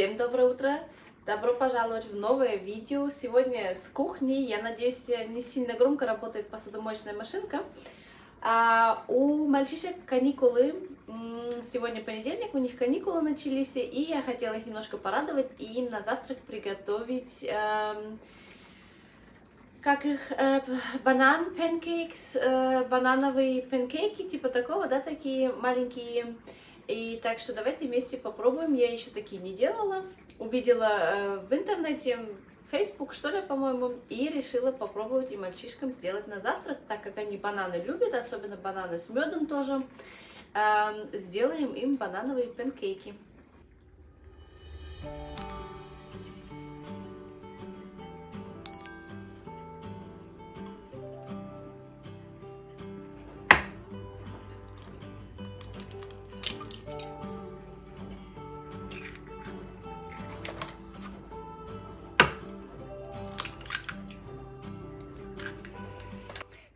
Всем доброе утро! Добро пожаловать в новое видео. Сегодня с кухни. Я надеюсь, не сильно громко работает посудомоечная машинка. А у мальчишек каникулы. Сегодня понедельник, у них каникулы начались, и я хотела их немножко порадовать и им на завтрак приготовить... Эм, как их, э, банан панкейкс, э, банановые панкейки, типа такого, да, такие маленькие. И так что давайте вместе попробуем. Я еще такие не делала. Увидела э, в интернете, Facebook, что ли, по-моему, и решила попробовать и мальчишкам сделать на завтрак, так как они бананы любят, особенно бананы с медом тоже. Э, сделаем им банановые панкейки.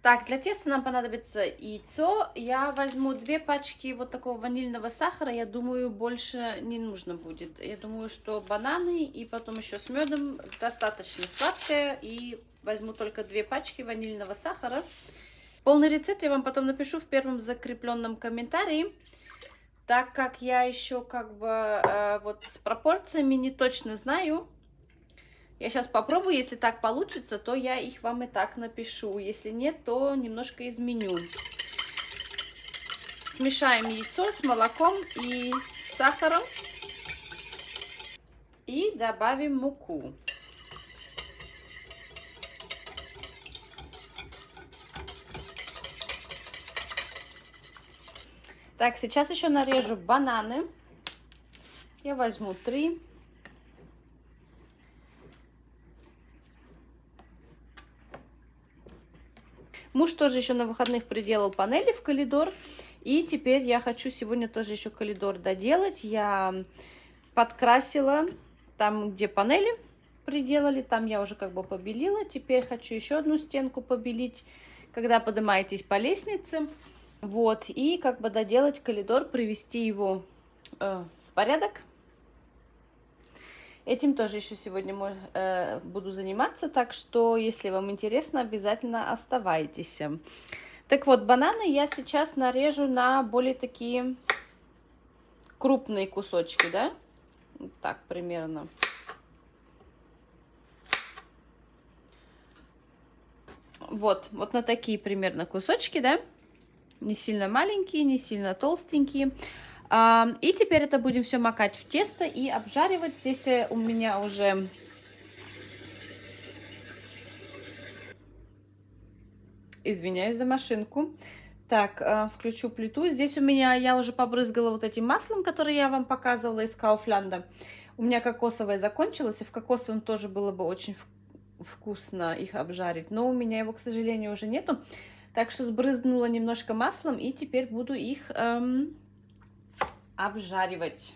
Так, для теста нам понадобится яйцо. Я возьму две пачки вот такого ванильного сахара. Я думаю, больше не нужно будет. Я думаю, что бананы и потом еще с медом достаточно сладкое. И возьму только две пачки ванильного сахара. Полный рецепт я вам потом напишу в первом закрепленном комментарии. Так как я еще как бы э, вот с пропорциями не точно знаю, я сейчас попробую, если так получится, то я их вам и так напишу. Если нет, то немножко изменю. Смешаем яйцо с молоком и с сахаром. И добавим муку. Так, сейчас еще нарежу бананы. Я возьму три. Муж тоже еще на выходных приделал панели в коридор. И теперь я хочу сегодня тоже еще коридор доделать. Я подкрасила там, где панели приделали, там я уже как бы побелила. Теперь хочу еще одну стенку побелить, когда поднимаетесь по лестнице. Вот, и как бы доделать коридор, привести его э, в порядок. Этим тоже еще сегодня э, буду заниматься, так что, если вам интересно, обязательно оставайтесь. Так вот, бананы я сейчас нарежу на более такие крупные кусочки, да? Так, примерно. Вот, вот на такие примерно кусочки, да? Не сильно маленькие, не сильно толстенькие. И теперь это будем все макать в тесто и обжаривать. Здесь э, у меня уже извиняюсь за машинку. Так, э, включу плиту. Здесь у меня, я уже побрызгала вот этим маслом, которое я вам показывала из Кауфлянда. У меня кокосовое закончилось, и в кокосовом тоже было бы очень вкусно их обжарить. Но у меня его, к сожалению, уже нету. Так что сбрызнула немножко маслом, и теперь буду их эм, обжаривать.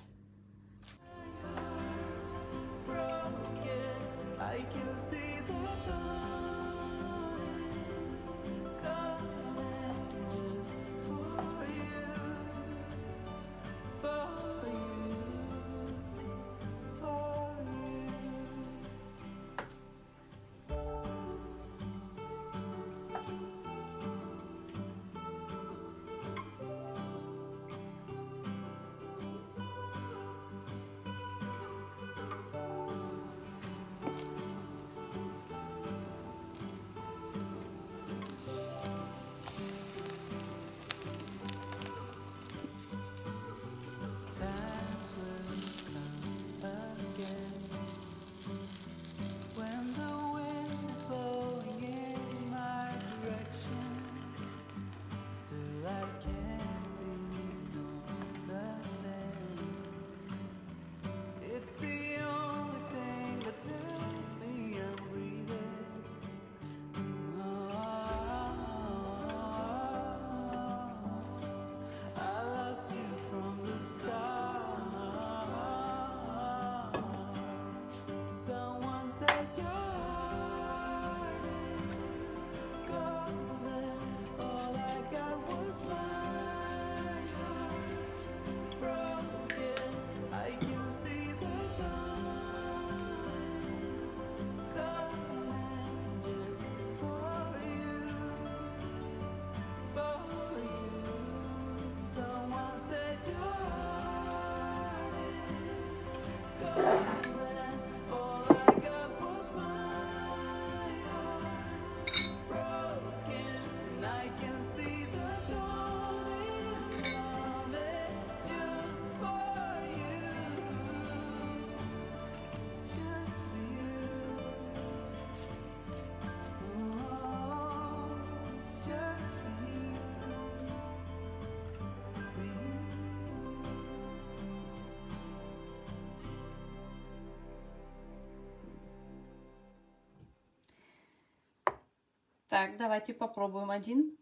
Так, давайте попробуем один.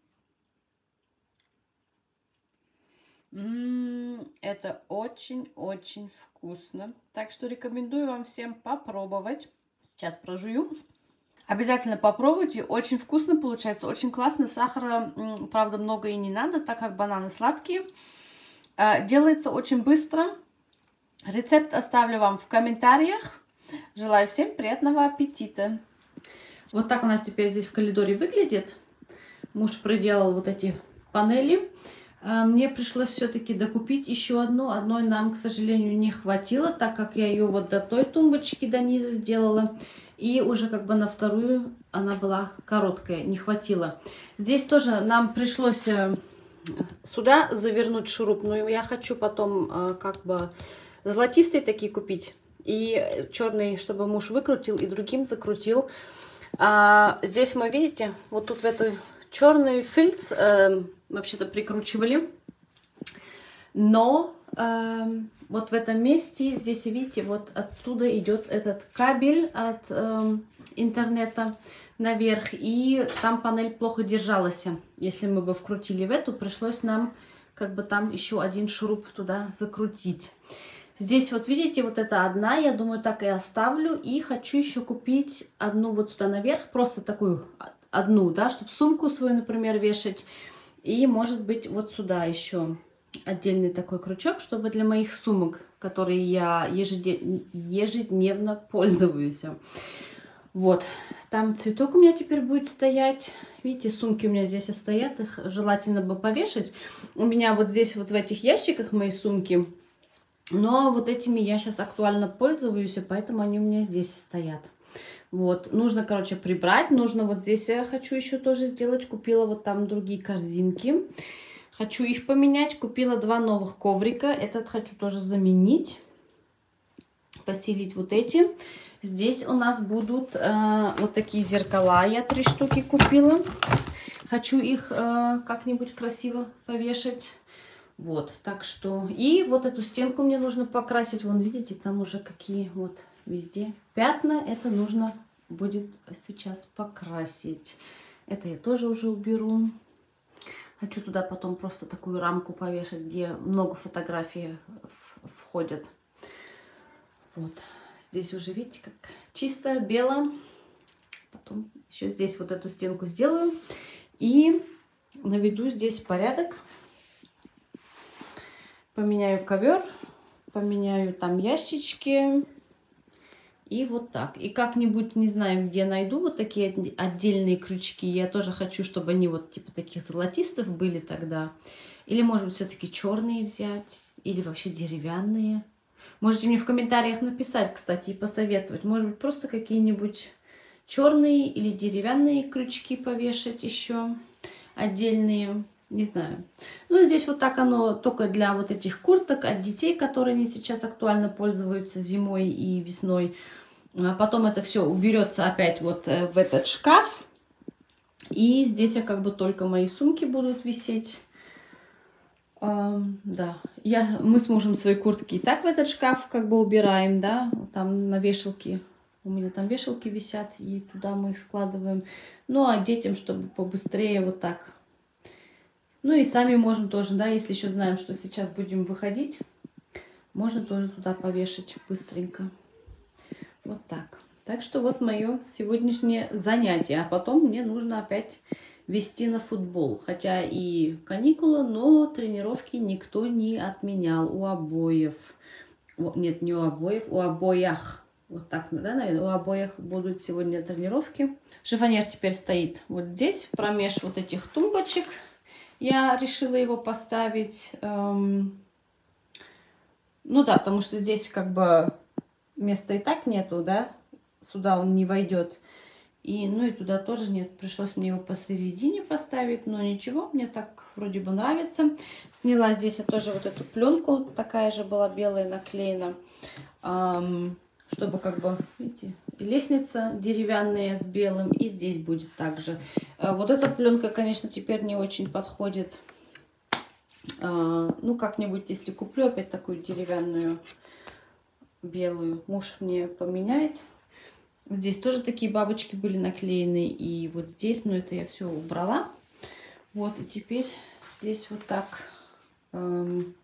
Это очень-очень вкусно. Так что рекомендую вам всем попробовать. Сейчас прожую. Обязательно попробуйте. Очень вкусно получается, очень классно. Сахара, правда, много и не надо, так как бананы сладкие. А, делается очень быстро. Рецепт оставлю вам в комментариях. Желаю всем приятного аппетита. Вот так у нас теперь здесь в коридоре выглядит. Муж проделал вот эти панели. А, мне пришлось все-таки докупить еще одну. Одной нам, к сожалению, не хватило, так как я ее вот до той тумбочки до низа сделала. И уже как бы на вторую она была короткая, не хватило. Здесь тоже нам пришлось э, сюда завернуть шуруп. Но я хочу потом э, как бы золотистые такие купить. И черный, чтобы муж выкрутил и другим закрутил. А здесь мы, видите, вот тут в эту черную фильц э, вообще-то прикручивали. Но э, вот в этом месте, здесь, видите, вот оттуда идет этот кабель от э, интернета наверх. И там панель плохо держалась. Если мы бы вкрутили в эту, пришлось нам как бы там еще один шуруп туда закрутить. Здесь вот видите, вот это одна, я думаю, так и оставлю. И хочу еще купить одну вот сюда наверх, просто такую одну, да, чтобы сумку свою, например, вешать. И может быть вот сюда еще отдельный такой крючок, чтобы для моих сумок, которые я ежедневно пользуюсь. Вот, там цветок у меня теперь будет стоять. Видите, сумки у меня здесь стоят, их желательно бы повешать. У меня вот здесь вот в этих ящиках мои сумки но вот этими я сейчас актуально пользуюсь, и поэтому они у меня здесь стоят. Вот, нужно, короче, прибрать. Нужно вот здесь я хочу еще тоже сделать. Купила вот там другие корзинки. Хочу их поменять. Купила два новых коврика. Этот хочу тоже заменить. Постелить вот эти. Здесь у нас будут э, вот такие зеркала. Я три штуки купила. Хочу их э, как-нибудь красиво повешать. Вот, так что... И вот эту стенку мне нужно покрасить. Вон, видите, там уже какие вот везде пятна. Это нужно будет сейчас покрасить. Это я тоже уже уберу. Хочу туда потом просто такую рамку повешать, где много фотографий входят. Вот. Здесь уже, видите, как чисто, бело. Потом еще здесь вот эту стенку сделаю. И наведу здесь порядок поменяю ковер, поменяю там ящички. И вот так. И как-нибудь, не знаю, где найду вот такие отдельные крючки. Я тоже хочу, чтобы они вот типа таких золотистых были тогда. Или, может быть, все-таки черные взять. Или вообще деревянные. Можете мне в комментариях написать, кстати, и посоветовать. Может быть, просто какие-нибудь черные или деревянные крючки повешать еще отдельные. Не знаю. Ну, здесь вот так оно только для вот этих курток от детей, которые они сейчас актуально пользуются зимой и весной. А потом это все уберется опять вот э, в этот шкаф. И здесь я как бы только мои сумки будут висеть. А, да, я, мы с мужем свои куртки и так в этот шкаф как бы убираем, да, там на вешалке. У меня там вешалки висят, и туда мы их складываем. Ну, а детям, чтобы побыстрее вот так ну и сами можем тоже, да, если еще знаем, что сейчас будем выходить, можно тоже туда повешать быстренько. Вот так. Так что вот мое сегодняшнее занятие. А потом мне нужно опять вести на футбол. Хотя и каникулы, но тренировки никто не отменял у обоев. Нет, не у обоев, у обоях. Вот так, да, наверное, у обоих будут сегодня тренировки. Шифонер теперь стоит вот здесь, промеж вот этих тумбочек я решила его поставить. Эм, ну да, потому что здесь как бы места и так нету, да, сюда он не войдет. И, ну и туда тоже нет, пришлось мне его посередине поставить, но ничего, мне так вроде бы нравится. Сняла здесь я тоже вот эту пленку, такая же была белая наклеена, эм, чтобы как бы, видите, лестница деревянная с белым. И здесь будет также. Э, вот эта пленка, конечно, теперь не очень подходит. Э, ну, как-нибудь, если куплю опять такую деревянную белую, муж мне поменяет. Здесь тоже такие бабочки были наклеены. И вот здесь, но это я все убрала. Вот, и теперь здесь вот так. Эм,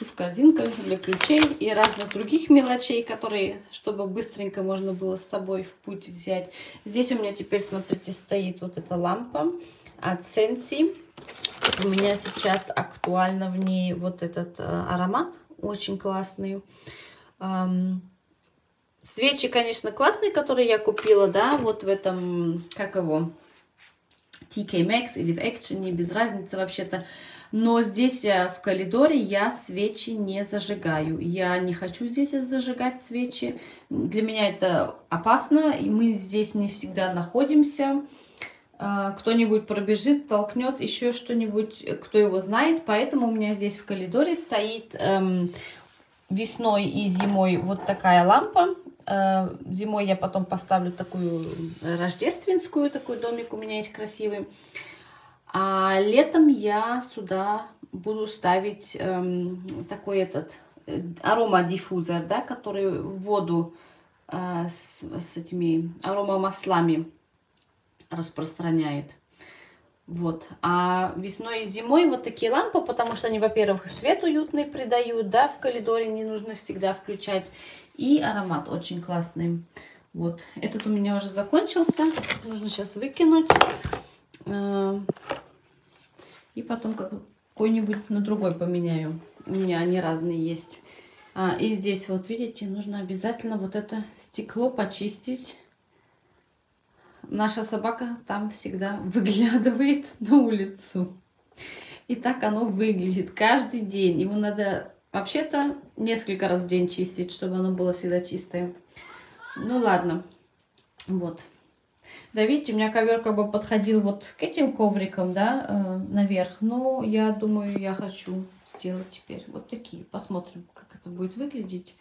тут корзинка для ключей и разных других мелочей, которые, чтобы быстренько можно было с собой в путь взять. Здесь у меня теперь, смотрите, стоит вот эта лампа от Sensi. У меня сейчас актуально в ней вот этот э, аромат, очень классный. Свечи, конечно, классные, которые я купила, да, вот в этом, как его, TK Maxx или в Action, без разницы вообще-то. Но здесь э, в коридоре я свечи не зажигаю. Я не хочу здесь зажигать свечи. Для меня это опасно, и мы здесь не всегда находимся. Э, кто-нибудь пробежит, толкнет, еще что-нибудь, кто его знает. Поэтому у меня здесь в коридоре стоит эм, весной и зимой вот такая лампа. Э, зимой я потом поставлю такую рождественскую, такой домик у меня есть красивый. А летом я сюда буду ставить эм, такой этот э, аромадиффузор, да, который воду э, с, с этими аромамаслами распространяет. Вот. А весной и зимой вот такие лампы, потому что они, во-первых, свет уютный придают, да, в коридоре не нужно всегда включать. И аромат очень классный. Вот. Этот у меня уже закончился. Нужно сейчас выкинуть. И потом какой-нибудь на другой поменяю. У меня они разные есть. А, и здесь вот, видите, нужно обязательно вот это стекло почистить наша собака там всегда выглядывает на улицу. И так оно выглядит каждый день. Его надо вообще-то несколько раз в день чистить, чтобы оно было всегда чистое. Ну ладно. Вот. Да, видите, у меня ковер как бы подходил вот к этим коврикам, да, э, наверх. Но я думаю, я хочу сделать теперь вот такие. Посмотрим, как это будет выглядеть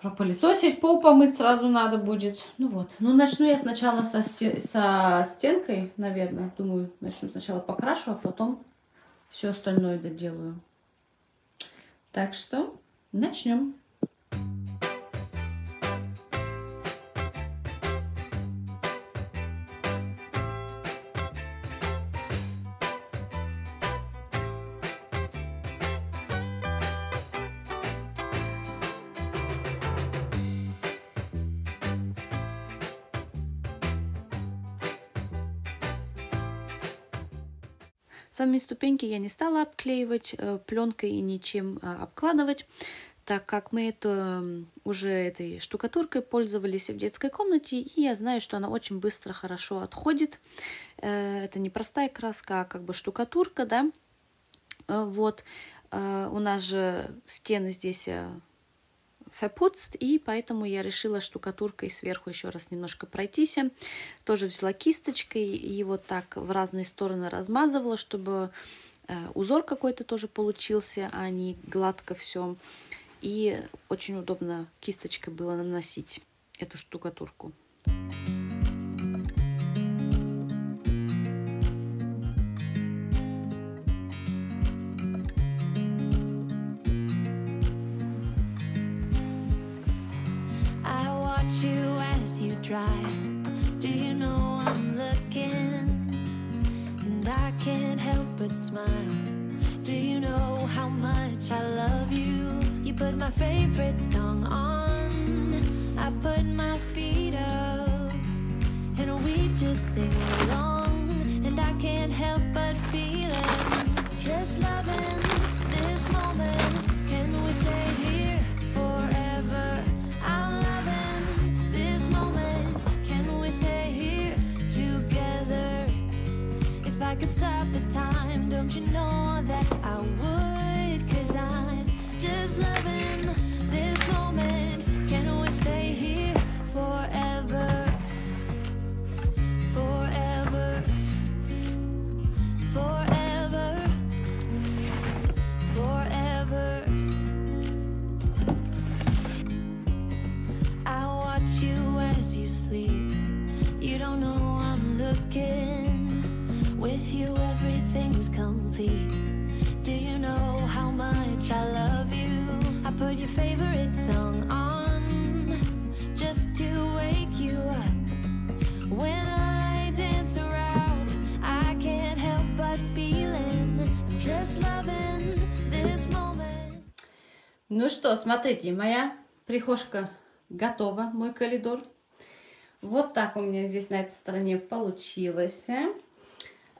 пропылесосить, пол помыть сразу надо будет. Ну вот. Ну, начну я сначала со, стен со стенкой, наверное. Думаю, начну сначала покрашу, а потом все остальное доделаю. Так что начнем. Сами ступеньки я не стала обклеивать э, пленкой и ничем а, обкладывать, так как мы это, уже этой штукатуркой пользовались в детской комнате, и я знаю, что она очень быстро, хорошо отходит. Э, это не простая краска, а как бы штукатурка, да. Э, вот. У нас же стены здесь verputzt, и поэтому я решила штукатуркой сверху еще раз немножко пройтись. Тоже взяла кисточкой и вот так в разные стороны размазывала, чтобы э, узор какой-то тоже получился, а не гладко все. И очень удобно кисточкой было наносить эту штукатурку. Smile. Do you know how much I love you? You put my favorite song on. I put my feet up. And we just sing your favorite song on just to wake you up. When I dance around, I can't help but feeling I'm just loving this moment. Ну что, смотрите, моя прихожка готова, мой коридор. Вот так у меня здесь на этой стороне получилось.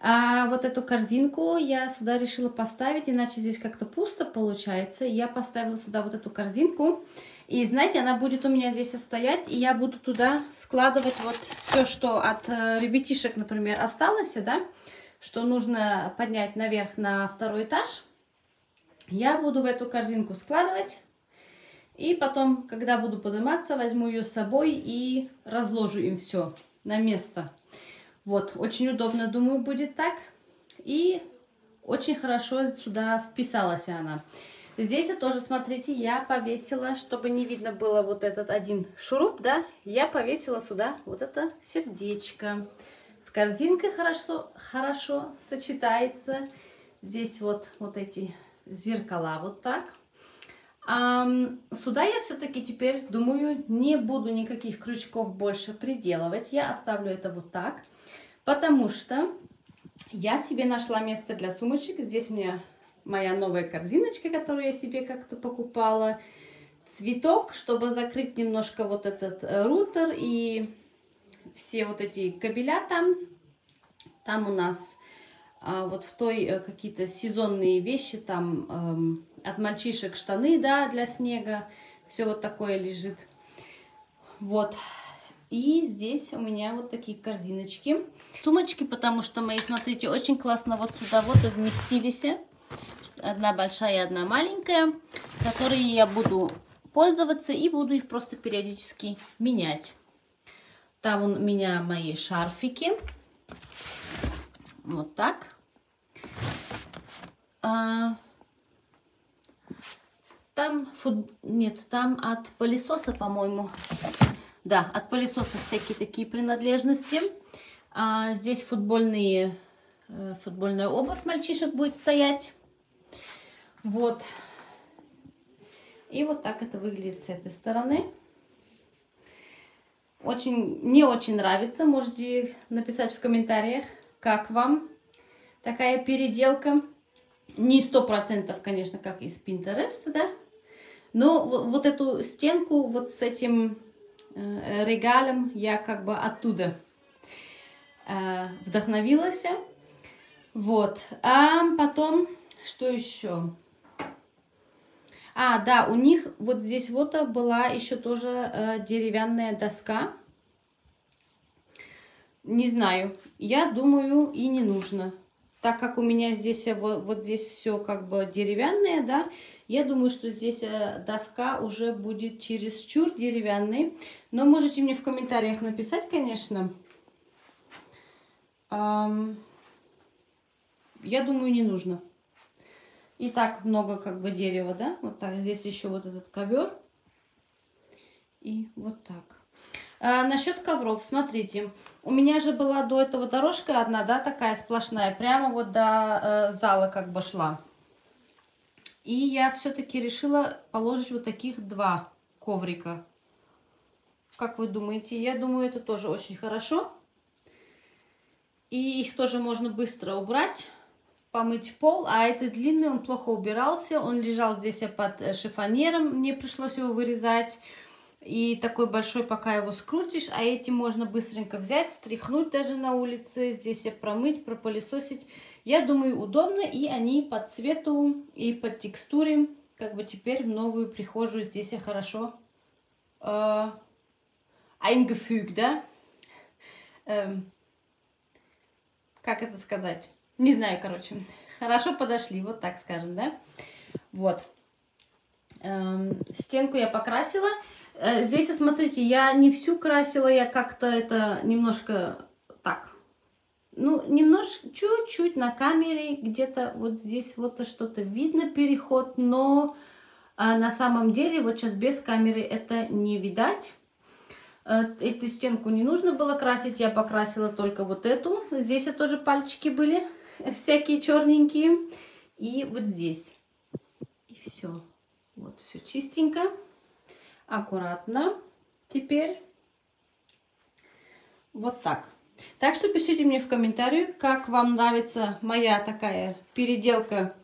А вот эту корзинку я сюда решила поставить, иначе здесь как-то пусто получается. Я поставила сюда вот эту корзинку. И знаете, она будет у меня здесь стоять, и я буду туда складывать вот все, что от э, ребятишек, например, осталось, да, что нужно поднять наверх на второй этаж. Я буду в эту корзинку складывать. И потом, когда буду подниматься, возьму ее с собой и разложу им все на место. Вот, очень удобно, думаю, будет так. И очень хорошо сюда вписалась она. Здесь я тоже, смотрите, я повесила, чтобы не видно было вот этот один шуруп, да, я повесила сюда вот это сердечко. С корзинкой хорошо, хорошо сочетается. Здесь вот, вот эти зеркала, вот так. А, сюда я все-таки теперь, думаю, не буду никаких крючков больше приделывать. Я оставлю это вот так, потому что я себе нашла место для сумочек. Здесь у меня моя новая корзиночка, которую я себе как-то покупала. Цветок, чтобы закрыть немножко вот этот э, рутер и все вот эти кабеля там. Там у нас а, вот в той э, какие-то сезонные вещи, там э, от мальчишек штаны, да, для снега. Все вот такое лежит. Вот. И здесь у меня вот такие корзиночки. Сумочки, потому что мои, смотрите, очень классно вот сюда вот вместились. Одна большая, одна маленькая, которые я буду пользоваться и буду их просто периодически менять. Там у меня мои шарфики. Вот так. А, там, фут... нет, там от пылесоса, по-моему. Да, от пылесоса всякие такие принадлежности. А, здесь футбольные, э, футбольная обувь мальчишек будет стоять. Вот. И вот так это выглядит с этой стороны. Очень, не очень нравится. Можете написать в комментариях, как вам такая переделка. Не сто процентов, конечно, как из Pinterest, да? Но вот эту стенку вот с этим э, я как бы оттуда э, вдохновилась. Вот. А потом, что еще? А, да, у них вот здесь вот была еще тоже э, деревянная доска. Не знаю, я думаю и не нужно. Так как у меня здесь вот, вот здесь все как бы деревянное, да, я думаю, что здесь э, доска уже будет чересчур деревянной. Но можете мне в комментариях написать, конечно. Я думаю, не нужно. И так много как бы дерева, да? Вот так. Здесь еще вот этот ковер. И вот так. А, насчет ковров, смотрите, у меня же была до этого дорожка одна, да, такая сплошная, прямо вот до э, зала как бы шла. И я все-таки решила положить вот таких два коврика. Как вы думаете? Я думаю, это тоже очень хорошо. И их тоже можно быстро убрать помыть пол, а этот длинный, он плохо убирался, он лежал здесь под э, шифонером, мне пришлось его вырезать. И такой большой, пока его скрутишь, а эти можно быстренько взять, стряхнуть даже на улице, здесь промыть, пропылесосить. Я думаю, удобно, и они по цвету и по текстуре, как бы теперь в новую прихожую здесь я хорошо äh, eingefügt, да? Ähm, как это сказать? Не знаю, короче. Хорошо подошли, вот так скажем, да? Вот. Эм, стенку я покрасила. Э, здесь, смотрите, я не всю красила, я как-то это немножко так. Ну, немножко, чуть-чуть на камере, где-то вот здесь вот что-то видно, переход, но э, на самом деле, вот сейчас без камеры это не видать. Э, эту стенку не нужно было красить, я покрасила только вот эту. Здесь тоже пальчики были всякие черненькие. И вот здесь. И все. Вот, все чистенько. Аккуратно. Теперь вот так. Так что пишите мне в комментарии, как вам нравится моя такая переделка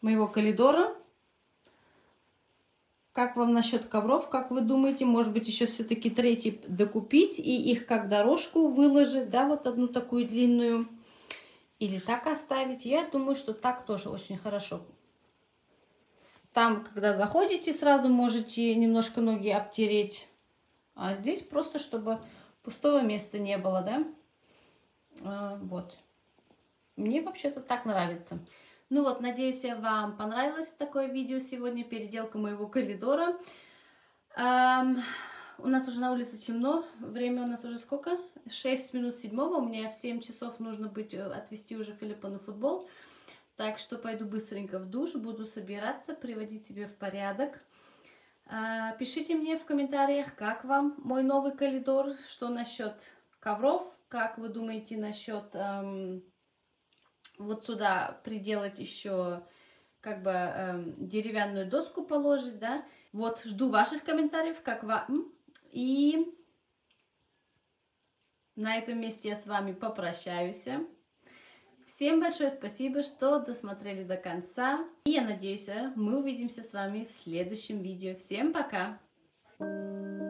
моего коридора. Как вам насчет ковров, как вы думаете? Может быть, еще все-таки третий докупить и их как дорожку выложить, да, вот одну такую длинную. Или так оставить. Я думаю, что так тоже очень хорошо. Там, когда заходите, сразу можете немножко ноги обтереть. А здесь просто, чтобы пустого места не было, да? А, вот. Мне вообще-то так нравится. Ну вот, надеюсь, вам понравилось такое видео сегодня, переделка моего коридора. Эм, у нас уже на улице темно, время у нас уже сколько? 6 минут седьмого, у меня в 7 часов нужно быть, э, отвезти уже Филиппа на футбол. Так что пойду быстренько в душ, буду собираться, приводить себя в порядок. Э, пишите мне в комментариях, как вам мой новый коридор, что насчет ковров, как вы думаете насчет... Эм, вот сюда приделать еще как бы э, деревянную доску положить, да. Вот, жду ваших комментариев, как вам. И на этом месте я с вами попрощаюсь. Всем большое спасибо, что досмотрели до конца. И я надеюсь, мы увидимся с вами в следующем видео. Всем пока! Thank you.